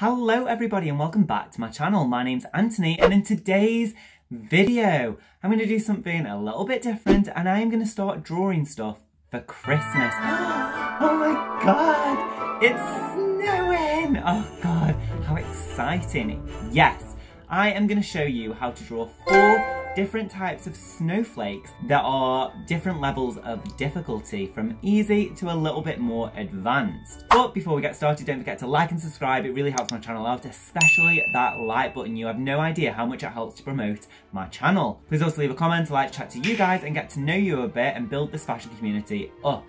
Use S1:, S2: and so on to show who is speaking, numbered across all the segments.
S1: Hello everybody and welcome back to my channel. My name's Antony and in today's video I'm going to do something a little bit different and I am going to start drawing stuff for Christmas. Oh my god! It's snowing! Oh god, how exciting. Yes, I am going to show you how to draw four different types of snowflakes that are different levels of difficulty from easy to a little bit more advanced. But before we get started, don't forget to like and subscribe. It really helps my channel out, especially that like button. You have no idea how much it helps to promote my channel. Please also leave a comment, like chat to you guys and get to know you a bit and build this fashion community up.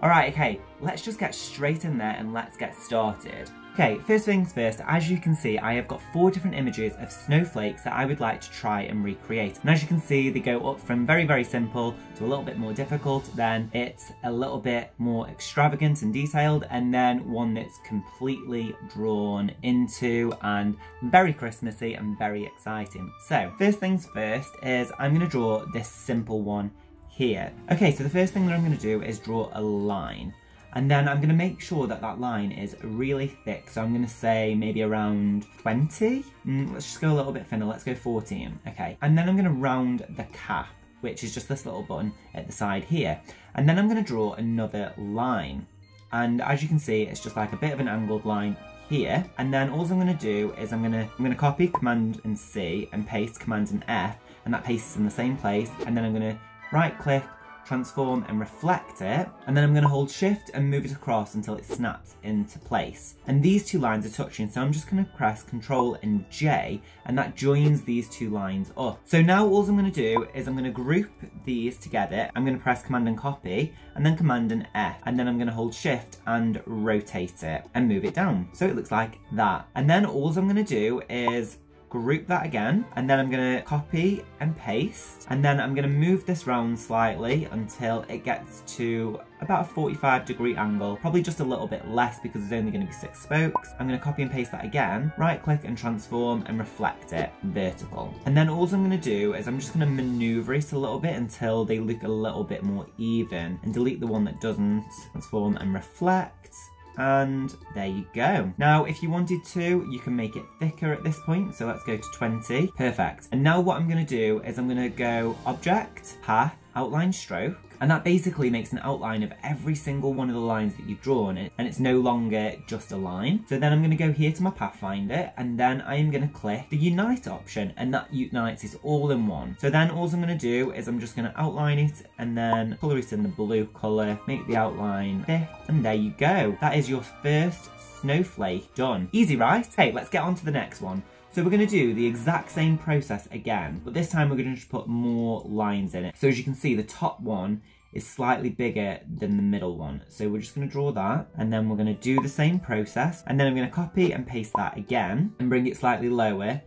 S1: Alright, okay, let's just get straight in there and let's get started. Okay, first things first, as you can see, I have got four different images of snowflakes that I would like to try and recreate. And as you can see, they go up from very, very simple to a little bit more difficult, then it's a little bit more extravagant and detailed, and then one that's completely drawn into and very Christmassy and very exciting. So, first things first is I'm gonna draw this simple one here. Okay, so the first thing that I'm gonna do is draw a line. And then I'm going to make sure that that line is really thick. So I'm going to say maybe around 20. Mm, let's just go a little bit thinner. Let's go 14. Okay. And then I'm going to round the cap, which is just this little button at the side here. And then I'm going to draw another line. And as you can see, it's just like a bit of an angled line here. And then all I'm going to do is I'm going to I'm going to copy Command and C and paste Command and F. And that pastes in the same place. And then I'm going to right click transform and reflect it, and then I'm going to hold shift and move it across until it snaps into place. And these two lines are touching, so I'm just going to press control and J, and that joins these two lines up. So now all I'm going to do is I'm going to group these together, I'm going to press command and copy, and then command and F, and then I'm going to hold shift and rotate it and move it down. So it looks like that. And then all I'm going to do is group that again, and then I'm gonna copy and paste, and then I'm gonna move this round slightly until it gets to about a 45 degree angle, probably just a little bit less because there's only gonna be six spokes. I'm gonna copy and paste that again, right click and transform and reflect it vertical. And then all I'm gonna do is I'm just gonna maneuver it a little bit until they look a little bit more even and delete the one that doesn't. Transform and reflect and there you go. Now, if you wanted to, you can make it thicker at this point, so let's go to 20. Perfect. And now what I'm gonna do is I'm gonna go Object, Path, Outline Stroke, and that basically makes an outline of every single one of the lines that you've drawn and it's no longer just a line. So then I'm going to go here to my Pathfinder and then I am going to click the Unite option and that unites it all in one. So then all I'm going to do is I'm just going to outline it and then colour it in the blue colour, make the outline thick and there you go. That is your first snowflake done. Easy, right? Hey, let's get on to the next one. So we're going to do the exact same process again, but this time we're going to just put more lines in it. So as you can see, the top one is slightly bigger than the middle one. So we're just going to draw that, and then we're going to do the same process, and then I'm going to copy and paste that again, and bring it slightly lower,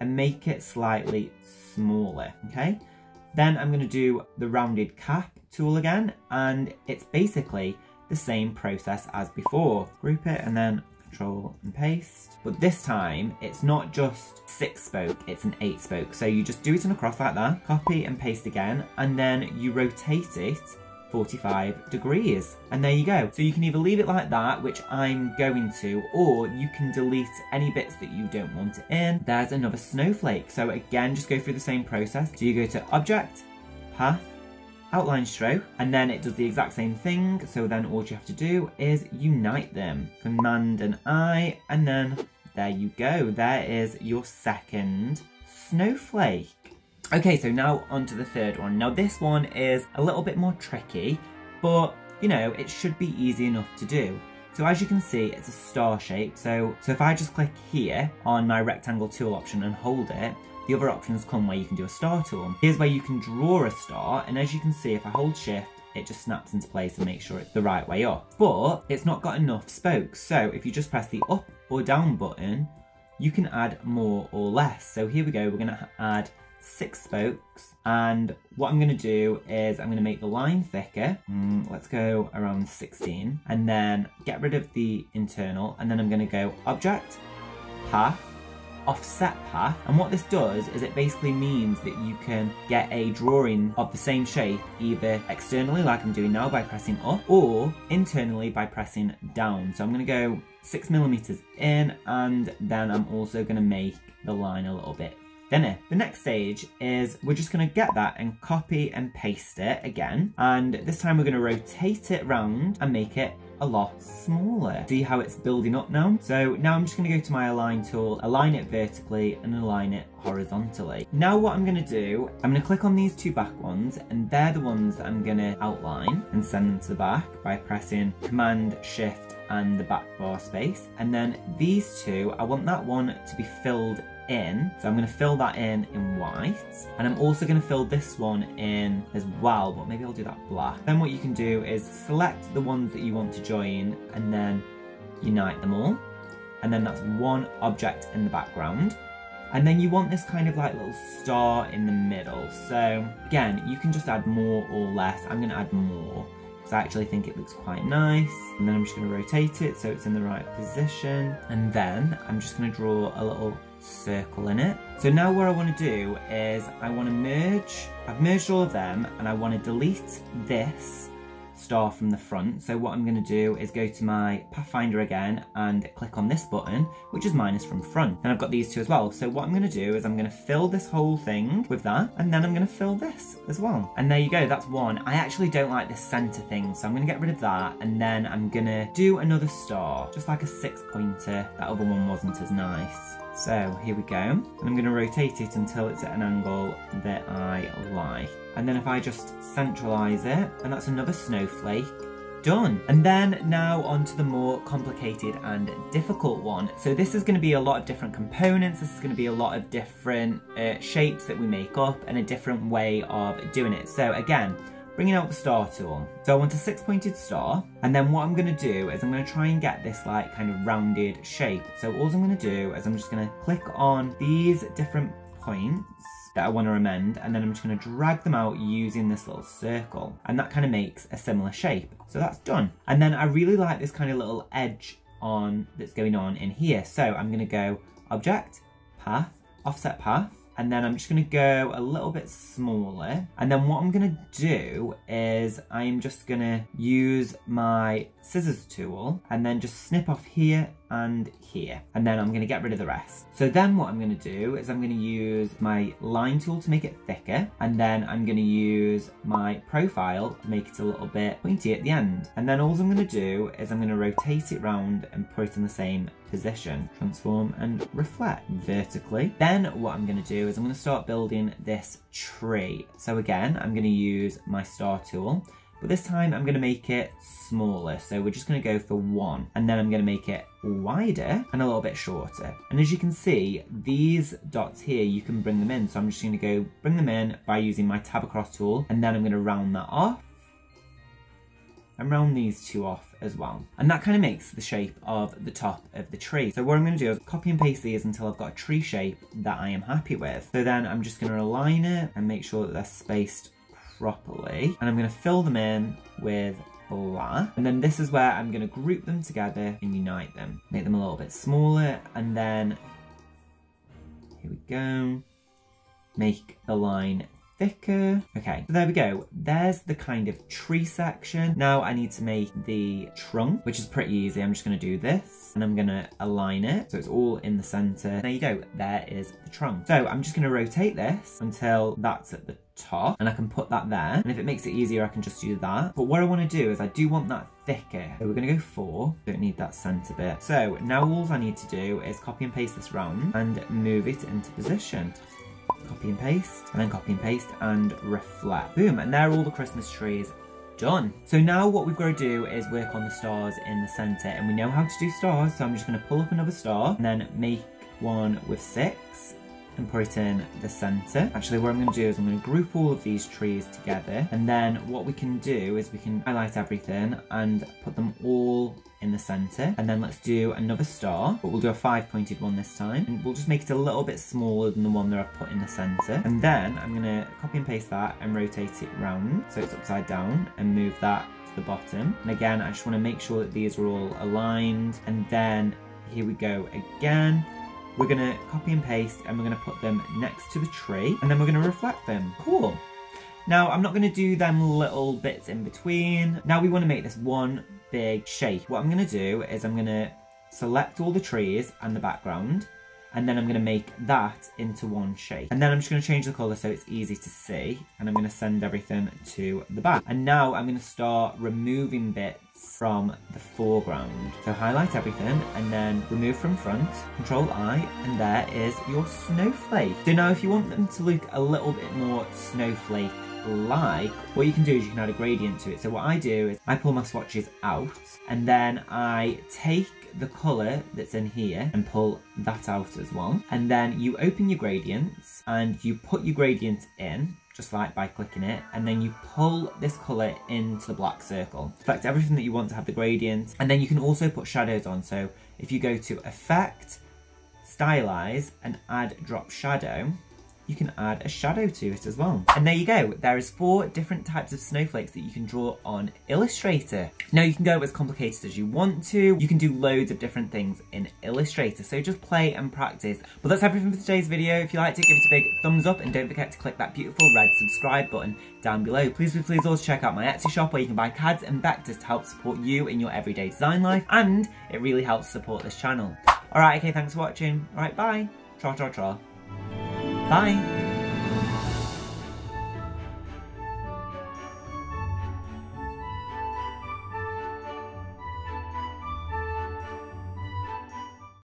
S1: and make it slightly smaller, okay? Then I'm going to do the rounded cap tool again, and it's basically the same process as before. Group it and then control and paste. But this time, it's not just six spoke, it's an eight spoke. So you just do it in a cross like that, copy and paste again, and then you rotate it 45 degrees. And there you go. So you can either leave it like that, which I'm going to, or you can delete any bits that you don't want in. There's another snowflake. So again, just go through the same process. So you go to Object, Path, outline stroke, and then it does the exact same thing. So then all you have to do is unite them. Command and I, and then there you go. There is your second snowflake. Okay, so now on to the third one. Now this one is a little bit more tricky, but you know, it should be easy enough to do. So as you can see, it's a star shape. So, so if I just click here on my rectangle tool option and hold it, the other options come where you can do a star tool. Here's where you can draw a star, and as you can see, if I hold shift, it just snaps into place and makes sure it's the right way up. But it's not got enough spokes, so if you just press the up or down button, you can add more or less. So here we go, we're gonna add six spokes and what I'm going to do is I'm going to make the line thicker mm, let's go around 16 and then get rid of the internal and then I'm going to go object path offset path. And what this does is it basically means that you can get a drawing of the same shape either externally like I'm doing now by pressing up or internally by pressing down. So I'm going to go six millimeters in and then I'm also gonna make the line a little bit thinner. The next stage is we're just gonna get that and copy and paste it again. And this time we're gonna rotate it round and make it a lot smaller. See how it's building up now? So now I'm just gonna go to my align tool, align it vertically and align it horizontally. Now what I'm gonna do, I'm gonna click on these two back ones and they're the ones that I'm gonna outline and send them to the back by pressing Command Shift and the back bar space. And then these two, I want that one to be filled in. So I'm going to fill that in in white. And I'm also going to fill this one in as well, but maybe I'll do that black. Then what you can do is select the ones that you want to join and then unite them all. And then that's one object in the background. And then you want this kind of like little star in the middle. So again, you can just add more or less. I'm going to add more because I actually think it looks quite nice. And then I'm just going to rotate it so it's in the right position. And then I'm just going to draw a little circle in it. So now what I want to do is I want to merge, I've merged all of them and I want to delete this star from the front. So what I'm going to do is go to my Pathfinder again and click on this button, which is minus from front. And I've got these two as well. So what I'm going to do is I'm going to fill this whole thing with that, and then I'm going to fill this as well. And there you go, that's one. I actually don't like this center thing, so I'm going to get rid of that, and then I'm going to do another star, just like a six pointer. That other one wasn't as nice. So here we go. And I'm going to rotate it until it's at an angle that I like. And then if I just centralize it, and that's another snowflake, done. And then now onto the more complicated and difficult one. So this is going to be a lot of different components. This is going to be a lot of different uh, shapes that we make up and a different way of doing it. So again, bringing out the star tool. So I want a six pointed star and then what I'm going to do is I'm going to try and get this like kind of rounded shape. So all I'm going to do is I'm just going to click on these different points that I want to amend and then I'm just going to drag them out using this little circle and that kind of makes a similar shape. So that's done. And then I really like this kind of little edge on that's going on in here. So I'm going to go object, path, offset path, and then I'm just gonna go a little bit smaller. And then what I'm gonna do is I'm just gonna use my scissors tool and then just snip off here and here. And then I'm gonna get rid of the rest. So then what I'm gonna do is I'm gonna use my line tool to make it thicker. And then I'm gonna use my profile to make it a little bit pointy at the end. And then all I'm gonna do is I'm gonna rotate it round and put it in the same position, transform and reflect vertically. Then what I'm gonna do is I'm gonna start building this tree. So again, I'm gonna use my star tool but this time I'm gonna make it smaller. So we're just gonna go for one and then I'm gonna make it wider and a little bit shorter. And as you can see, these dots here, you can bring them in. So I'm just gonna go bring them in by using my tab across tool and then I'm gonna round that off and round these two off as well. And that kind of makes the shape of the top of the tree. So what I'm going to do is copy and paste these until I've got a tree shape that I am happy with. So then I'm just going to align it and make sure that they're spaced properly. And I'm going to fill them in with black. And then this is where I'm going to group them together and unite them. Make them a little bit smaller. And then, here we go. Make the line thicker. Okay, so there we go. There's the kind of tree section. Now I need to make the trunk, which is pretty easy. I'm just gonna do this and I'm gonna align it so it's all in the center. There you go, there is the trunk. So I'm just gonna rotate this until that's at the top and I can put that there. And if it makes it easier, I can just do that. But what I wanna do is I do want that thicker. So we're gonna go four, don't need that center bit. So now all I need to do is copy and paste this round and move it into position copy and paste, and then copy and paste and reflect. Boom, and there are all the Christmas trees done. So now what we've got to do is work on the stars in the center and we know how to do stars so I'm just to pull up another star and then make one with six and put it in the center. Actually what I'm to do is I'm to group all of these trees together and then what we can do is we can highlight everything and put them all in the center. And then let's do another star, but we'll do a five pointed one this time. And we'll just make it a little bit smaller than the one that I've put in the center. And then I'm gonna copy and paste that and rotate it round so it's upside down and move that to the bottom. And again, I just wanna make sure that these are all aligned. And then here we go again. We're gonna copy and paste and we're gonna put them next to the tree and then we're gonna reflect them. Cool. Now, I'm not gonna do them little bits in between. Now we wanna make this one big shape. What I'm to do is I'm to select all the trees and the background, and then I'm gonna make that into one shape. And then I'm just gonna change the color so it's easy to see, and I'm gonna send everything to the back. And now I'm gonna start removing bits from the foreground. So highlight everything and then remove from front, control I, and there is your snowflake. So now if you want them to look a little bit more snowflake like, what you can do is you can add a gradient to it. So what I do is I pull my swatches out and then I take the colour that's in here and pull that out as well. And then you open your gradients and you put your gradient in just like by clicking it, and then you pull this colour into the black circle. Select everything that you want to have the gradient, and then you can also put shadows on. So if you go to Effect, Stylize, and add Drop Shadow, you can add a shadow to it as well. And there you go, there is four different types of snowflakes that you can draw on Illustrator. Now you can go as complicated as you want to, you can do loads of different things in Illustrator, so just play and practice. But that's everything for today's video. If you liked it, give it a big thumbs up and don't forget to click that beautiful red subscribe button down below. Please, please, please also check out my Etsy shop where you can buy CADs and vectors to help support you in your everyday design life, and it really helps support this channel. Alright, okay, thanks for watching. Alright, bye. Tra tra tra. Bye.